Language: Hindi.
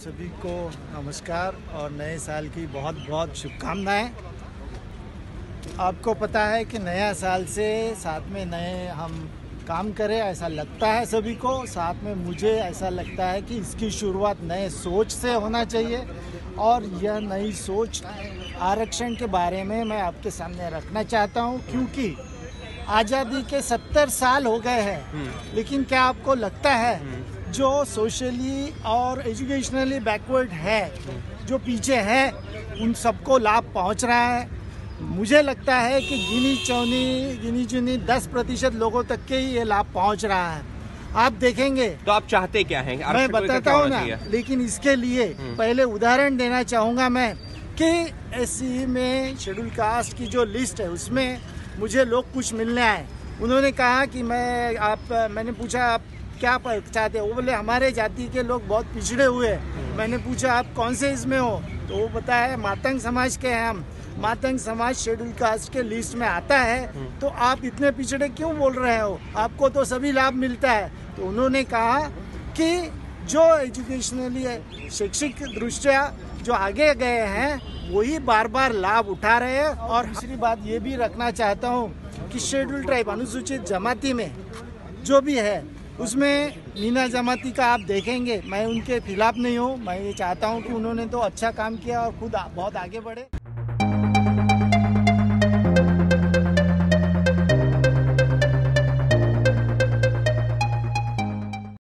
सभी को नमस्कार और नए साल की बहुत बहुत शुभकामनाएँ। आपको पता है कि नया साल से साथ में नए हम काम करें ऐसा लगता है सभी को। साथ में मुझे ऐसा लगता है कि इसकी शुरुआत नए सोच से होना चाहिए और यह नई सोच आरक्षण के बारे में मैं आपके सामने रखना चाहता हूँ क्योंकि आज़ादी के सत्तर साल हो गए हैं हम्म। लेकिन क्या आपको लगता है जो सोशली और एजुकेशनली बैकवर्ड है जो पीछे है उन सबको लाभ पहुँच रहा है। मुझे लगता है कि गिनी चौनी गिनी चुनी दस प्रतिशत लोगों तक के ही ये लाभ पहुँच रहा है। आप देखेंगे। तो आप चाहते क्या हैं? मैं बताता हूँ ना लेकिन इसके लिए हम्म। पहले उदाहरण देना चाहूँगा मैं कि एस में शेड्यूल कास्ट की जो लिस्ट है उसमें मुझे लोग कुछ मिलने आए। उन्होंने कहा कि मैं आप मैंने पूछा आप क्या चाहते हो? वो बोले, हमारे जाति के लोग बहुत पिछड़े हुए हैं। मैंने पूछा, आप कौन से इसमें हो? तो वो बताया, मातंग समाज के हैं हम। मातंग समाज शेड्यूल कास्ट के लिस्ट में आता है। तो आप इतने पिछड़े क्यों बोल रहे हो? आपको तो सभी लाभ मिलता है। तो उन्होंने कहा कि जो एजुकेशनली शैक्षिक दृष्टिया जो आगे गए हैं, वही बार बार लाभ उठा रहे हैं। और दूसरी बात ये भी रखना चाहता हूँ कि शेड्यूल ट्राइब अनुसूचित जमाती में जो भी है उसमें मीना जमाती का आप देखेंगे, मैं उनके खिलाफ नहीं हूँ, मैं ये चाहता हूँ कि उन्होंने तो अच्छा काम किया और खुद बहुत आगे बढ़े।